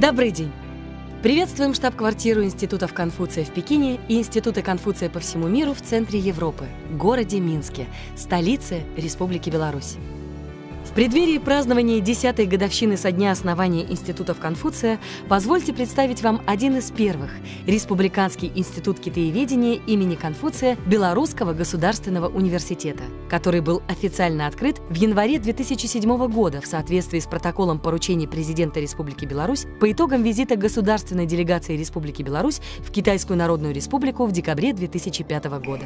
Добрый день! Приветствуем штаб-квартиру Институтов Конфуция в Пекине и Институты Конфуция по всему миру в центре Европы, городе Минске, столице Республики Беларусь. В преддверии празднования 10-й годовщины со дня основания Институтов Конфуция позвольте представить вам один из первых – Республиканский институт китаеведения имени Конфуция Белорусского государственного университета, который был официально открыт в январе 2007 года в соответствии с протоколом поручений президента Республики Беларусь по итогам визита государственной делегации Республики Беларусь в Китайскую Народную Республику в декабре 2005 года.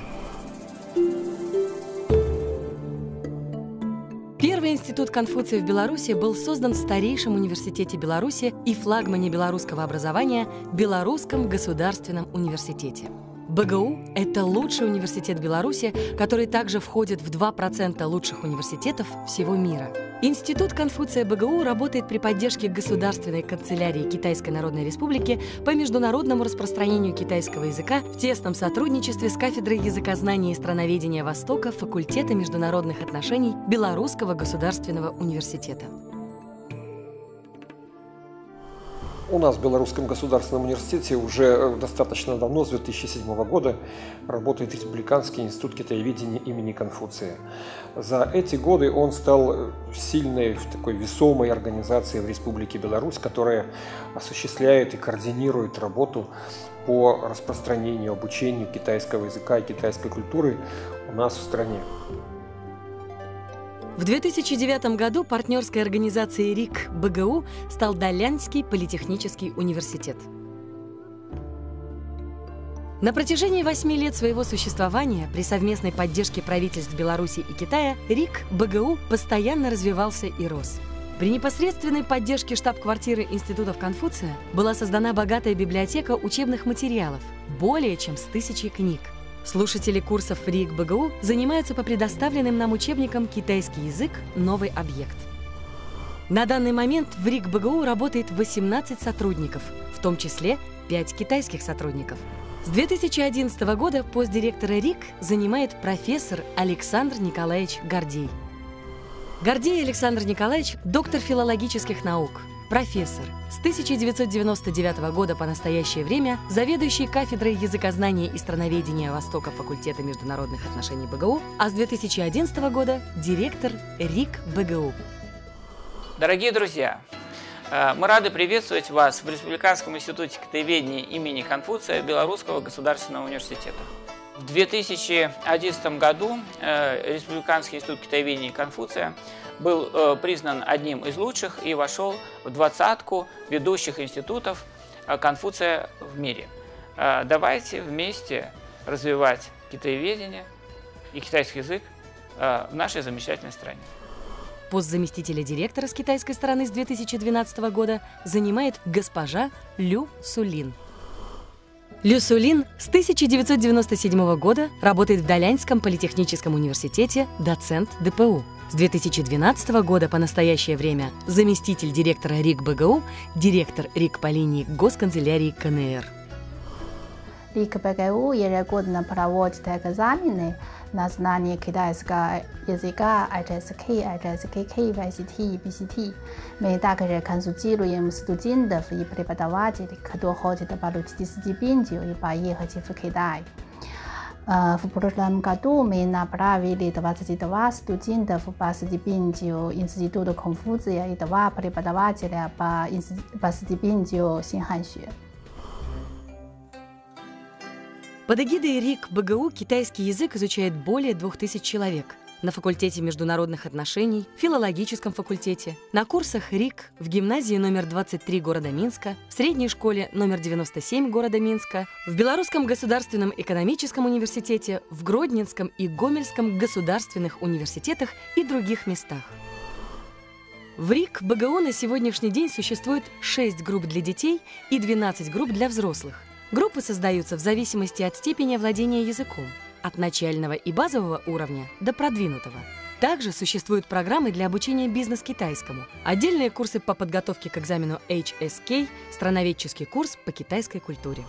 Первый институт Конфуция в Беларуси был создан в старейшем университете Беларуси и флагмане белорусского образования Белорусском государственном университете. БГУ – это лучший университет Беларуси, который также входит в 2% лучших университетов всего мира. Институт Конфуция БГУ работает при поддержке Государственной канцелярии Китайской Народной Республики по международному распространению китайского языка в тесном сотрудничестве с кафедрой языкознания и страноведения Востока факультета международных отношений Белорусского государственного университета. У нас в Белорусском государственном университете уже э, достаточно давно, с 2007 года, работает Республиканский институт китаеведения имени Конфуция. За эти годы он стал э, сильной, такой весомой организацией в Республике Беларусь, которая осуществляет и координирует работу по распространению, обучению китайского языка и китайской культуры у нас в стране. В 2009 году партнерской организацией РИК БГУ стал Долянский политехнический университет. На протяжении восьми лет своего существования при совместной поддержке правительств Беларуси и Китая РИК БГУ постоянно развивался и рос. При непосредственной поддержке штаб-квартиры институтов Конфуция была создана богатая библиотека учебных материалов, более чем с тысячей книг – Слушатели курсов РИК БГУ занимаются по предоставленным нам учебникам «Китайский язык. Новый объект». На данный момент в РИК БГУ работает 18 сотрудников, в том числе 5 китайских сотрудников. С 2011 года пост директора РИК занимает профессор Александр Николаевич Гордей. Гордей Александр Николаевич – доктор филологических наук – профессор, с 1999 года по настоящее время заведующий кафедрой языкознания и страноведения Востока факультета международных отношений БГУ, а с 2011 года директор РИК БГУ. Дорогие друзья, э, мы рады приветствовать вас в Республиканском институте китаеведения имени Конфуция Белорусского государственного университета. В 2011 году э, Республиканский институт китаеведения Конфуция был э, признан одним из лучших и вошел в двадцатку ведущих институтов э, Конфуция в мире. Давайте вместе развивать китаеведение и китайский язык в нашей замечательной стране. Пост заместителя директора с китайской стороны с 2012 года занимает госпожа Лю Сулин. Лю Сулин с 1997 года работает в Долянском политехническом университете, доцент ДПУ. С 2012 года по настоящее время заместитель директора РИК БГУ, директор РИК по линии Госканцелярии КНР. РИК БГУ ежегодно проводит экзамены на знание китайского языка HSK, HSKK, VCT и BCT. Мы также консультируем студентов и преподавателей, кто хочет получить стипендию и поехать в Китай. В прошлом году мы направили 22 студентов по стипендию Института Конфуция и два преподавателя по, по стипендию Синханшue. Под эгидой РИК БГУ китайский язык изучает более 2000 человек – на факультете международных отношений, филологическом факультете, на курсах РИК в гимназии номер 23 города Минска, в средней школе номер 97 города Минска, в Белорусском государственном экономическом университете, в Гродненском и Гомельском государственных университетах и других местах. В РИК БГУ на сегодняшний день существует 6 групп для детей и 12 групп для взрослых. Группы создаются в зависимости от степени владения языком – от начального и базового уровня до продвинутого. Также существуют программы для обучения бизнес-китайскому, отдельные курсы по подготовке к экзамену HSK, страноведческий курс по китайской культуре.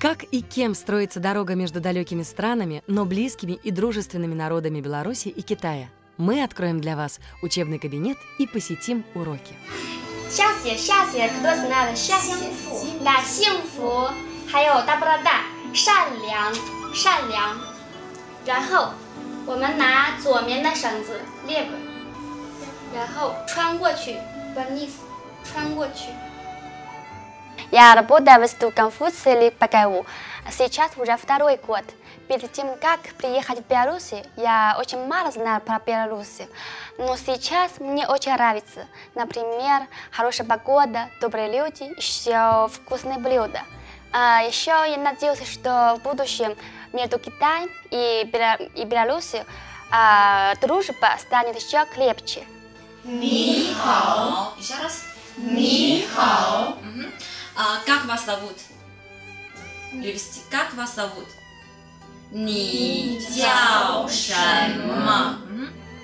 Как и кем строится дорога между далекими странами, но близкими и дружественными народами Беларуси и Китая? Мы откроем для вас учебный кабинет и посетим уроки. 下雪下雪可多是那的下雪，那幸福，还有大不大大善良善良。然后我们拿左面的绳子列，然后穿过去，beneath，穿过去。Я работаю в Институте Конфуция или ПКУ. Сейчас уже второй год. перед тем, как приехать в Беларусь, я очень мало знала про Беларусь. Но сейчас мне очень нравится. Например, хорошая погода, добрые люди, еще вкусные блюда. А еще я надеюсь, что в будущем между Китаем и, и Беларусью а, дружба станет еще крепче. Нихао. Еще раз. Нихао. Угу. А, как вас зовут? Левести, как вас зовут?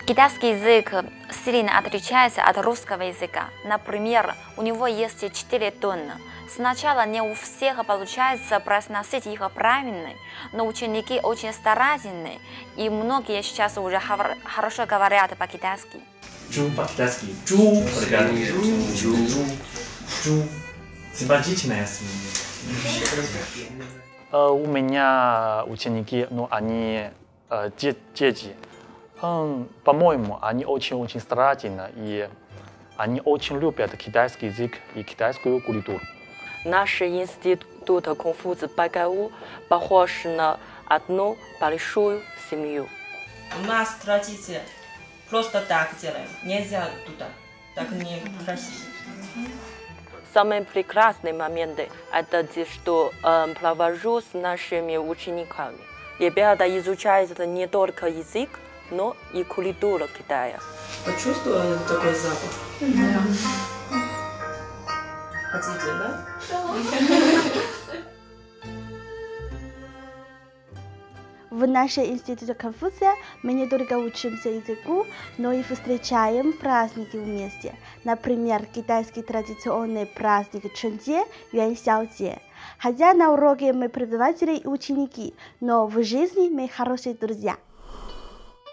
Китайский язык сильно отличается от русского языка. Например, у него есть четыре тона. Сначала не у всех получается произносить их правильно, но ученики очень старательны, и многие сейчас уже хорошо говорят по-китайски. Джу по-китайски. Джу. Джу. Джу. Джу. Симпатичное у меня ученики, ну, они э, де- дети. По-моему, они очень-очень старательны, и они очень любят китайский язык и китайскую культуру. Наш институт Конфуции ПКУ похож на одну большую семью. У нас традиция просто так делаем. Нельзя туда. Так не красиво. Самые прекрасные моменты – это те, что э, провожу с нашими учениками. Ребята изучают не только язык, но и культуру Китая. Почувствовали такой запах? Да. Хотите, да? В нашем институте Конфуция мы не только учимся языку, но и встречаем праздники вместе. Например, китайский традиционный праздник Чунде Юань Сяоде. Хотя на уроке мы преподаватели и ученики, но в жизни мы хорошие друзья.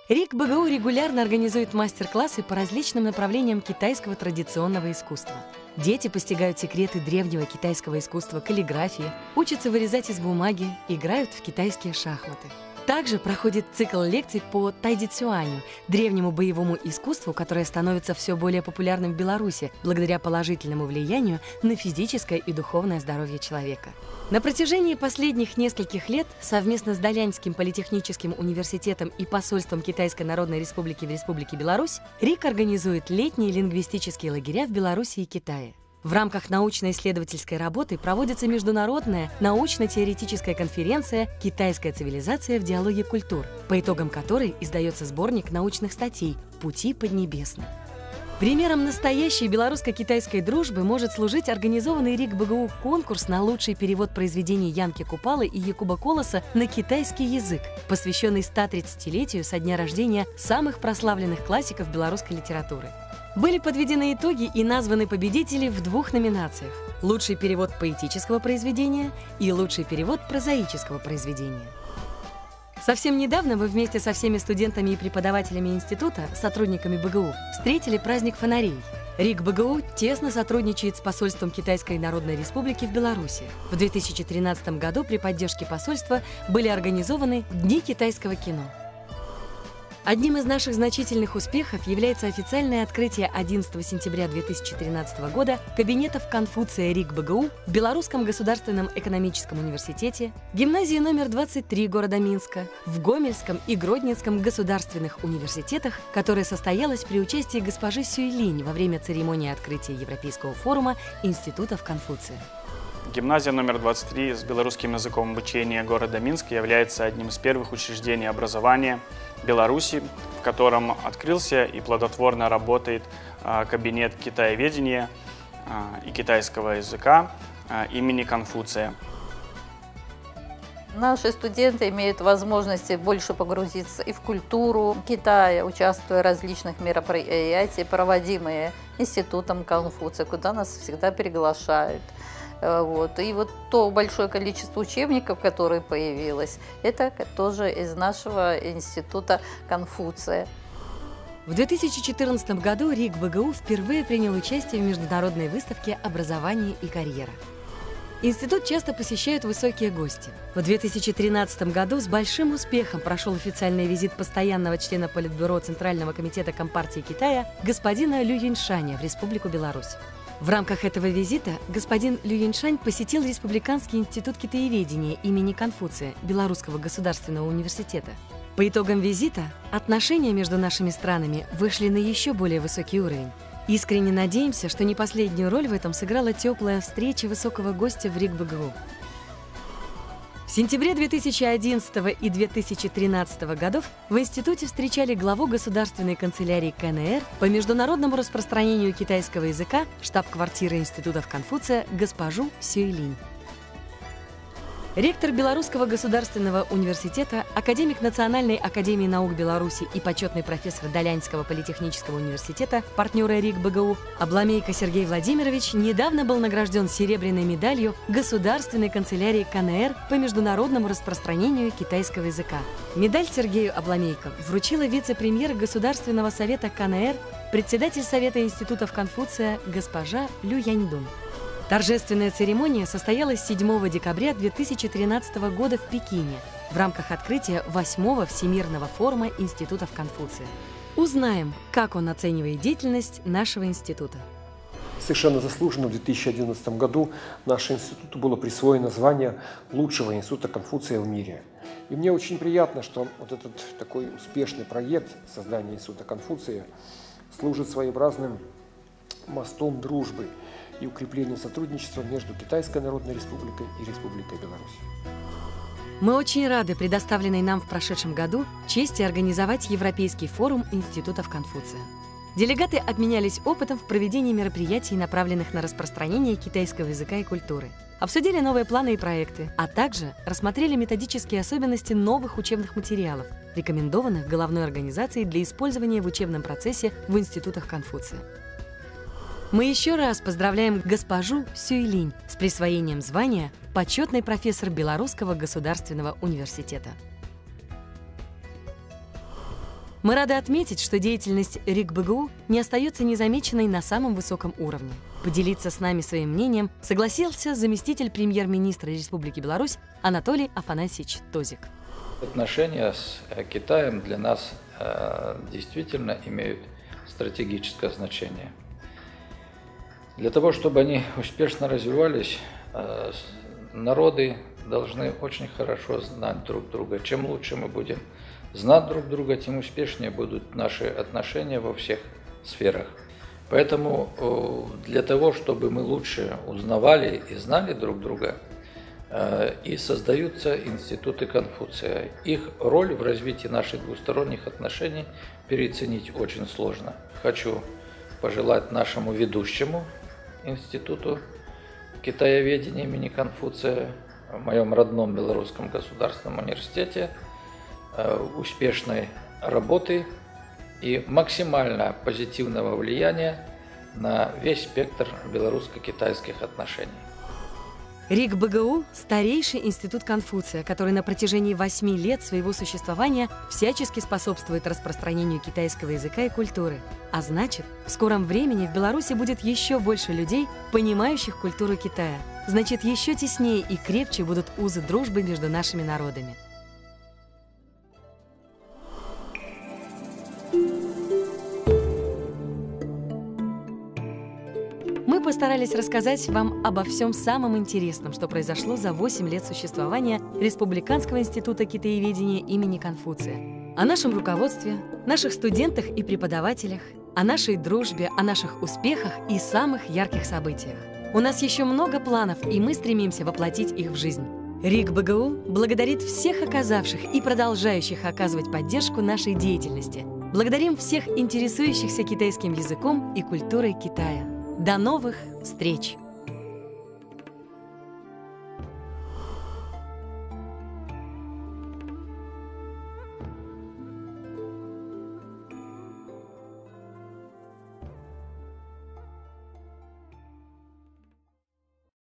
РИК БГУ регулярно организует мастер-классы по различным направлениям китайского традиционного искусства. Дети постигают секреты древнего китайского искусства каллиграфии, учатся вырезать из бумаги, играют в китайские шахматы. Также проходит цикл лекций по тайдицюаню, древнему боевому искусству, которое становится все более популярным в Беларуси благодаря положительному влиянию на физическое и духовное здоровье человека. На протяжении последних нескольких лет совместно с Долянским политехническим университетом и посольством Китайской Народной Республики в Республике Беларусь РИК организует летние лингвистические лагеря в Беларуси и Китае. В рамках научно-исследовательской работы проводится международная научно-теоретическая конференция «Китайская цивилизация в диалоге культур», по итогам которой издается сборник научных статей «Пути Поднебесной». Примером настоящей белорусско-китайской дружбы может служить организованный РИК БГУ конкурс на лучший перевод произведений Янки Купалы и Якуба Колоса на китайский язык, посвященный 130-летию со дня рождения самых прославленных классиков белорусской литературы. Были подведены итоги и названы победители в двух номинациях – лучший перевод поэтического произведения и лучший перевод прозаического произведения. Совсем недавно мы вместе со всеми студентами и преподавателями института, сотрудниками БГУ, встретили праздник фонарей. РИК БГУ тесно сотрудничает с посольством Китайской Народной Республики в Беларуси. В 2013 году при поддержке посольства были организованы Дни китайского кино. Одним из наших значительных успехов является официальное открытие 11 сентября 2013 года кабинетов Конфуция РИК БГУ в Белорусском государственном экономическом университете, гимназии номер 23 города Минска, в Гомельском и Гродненском государственных университетах, которое состоялось при участии госпожи Сюйлинь во время церемонии открытия Европейского форума Институтов Конфуция. Гимназия номер 23 с белорусским языком обучения города Минска является одним из первых учреждений образования Беларуси, в котором открылся и плодотворно работает а, кабинет китаеведения а, и китайского языка а, имени Конфуция. Наши студенты имеют возможности больше погрузиться и в культуру Китая, участвуя в различных мероприятиях, проводимые Институтом Конфуция, куда нас всегда приглашают. Э, Вот. И вот то большое количество учебников, которые появилось, это тоже из нашего института Конфуция. В 2014 году РИК БГУ впервые принял участие в международной выставке «Образование и карьера». Институт часто посещают высокие гости. В 2013 году с большим успехом прошел официальный визит постоянного члена Политбюро Центрального комитета Компартии Китая господина Лю Юньшаня в Республику Беларусь. В рамках этого визита господин Лю Юньшань посетил Республиканский институт китаеведения имени Конфуция Белорусского государственного университета – по итогам визита отношения между нашими странами вышли на еще более высокий уровень. Искренне надеемся, что не последнюю роль в этом сыграла теплая встреча высокого гостя в РИК-БГУ. В сентябре 2011 и 2013 годов в институте встречали главу Государственной канцелярии КНР по международному распространению китайского языка штаб-квартиры институтов Конфуция госпожу Сюйлинь. Ректор Белорусского государственного университета, академик Национальной академии наук Беларуси и почетный профессор Долянского политехнического университета, партнера РИК БГУ, Обламейко Сергей Владимирович недавно был награжден серебряной медалью Государственной канцелярии КНР по международному распространению китайского языка. Медаль Сергею Обламейко вручила вице-премьер Государственного совета КНР, председатель Совета институтов Конфуция госпожа Лю Яньдун. Торжественная церемония состоялась 7 декабря 2013 года в Пекине в рамках открытия 8 Всемирного форума институтов Конфуция. Узнаем, как он оценивает деятельность нашего института. Совершенно заслуженно в 2011 году нашему институту было присвоено звание лучшего института Конфуция в мире. И мне очень приятно, что вот этот такой успешный проект создания института Конфуция служит своеобразным мостом дружбы – и укрепление сотрудничества между Китайской Народной Республикой и Республикой Беларусь. Мы очень рады предоставленной нам в прошедшем году чести организовать Европейский форум институтов Конфуция. Делегаты обменялись опытом в проведении мероприятий, направленных на распространение китайского языка и культуры. Обсудили новые планы и проекты, а также рассмотрели методические особенности новых учебных материалов, рекомендованных головной организацией для использования в учебном процессе в институтах Конфуция. Мы еще раз поздравляем госпожу Сюйлинь с присвоением звания почетный профессор Белорусского государственного университета. Мы рады отметить, что деятельность РИК-БГУ не остается незамеченной на самом высоком уровне. Поделиться с нами своим мнением согласился заместитель премьер-министра Республики Беларусь Анатолий Афанасьевич Тозик. Отношения с э, Китаем для нас э, действительно имеют стратегическое значение. Для того, чтобы они успешно развивались, э, народы должны очень хорошо знать друг друга. Чем лучше мы будем знать друг друга, тем успешнее будут наши отношения во всех сферах. Поэтому э, для того, чтобы мы лучше узнавали и знали друг друга, э, и создаются институты Конфуция. Их роль в развитии наших двусторонних отношений переоценить очень сложно. Хочу пожелать нашему ведущему Институту китаеведения имени Конфуция в моем родном Белорусском государственном университете э, успешной работы и максимально позитивного влияния на весь спектр белорусско-китайских отношений. РИК БГУ – старейший институт Конфуция, который на протяжении восьми лет своего существования всячески способствует распространению китайского языка и культуры. А значит, в скором времени в Беларуси будет еще больше людей, понимающих культуру Китая. Значит, еще теснее и крепче будут узы дружбы между нашими народами. Постарались рассказать вам обо всем самом интересном, что произошло за 8 лет существования Республиканского института китаеведения имени Конфуция. О нашем руководстве, наших студентах и преподавателях, о нашей дружбе, о наших успехах и самых ярких событиях. У нас еще много планов, и мы стремимся воплотить их в жизнь. РИК БГУ благодарит всех оказавших и продолжающих оказывать поддержку нашей деятельности. Благодарим всех интересующихся китайским языком и культурой Китая. До новых встреч!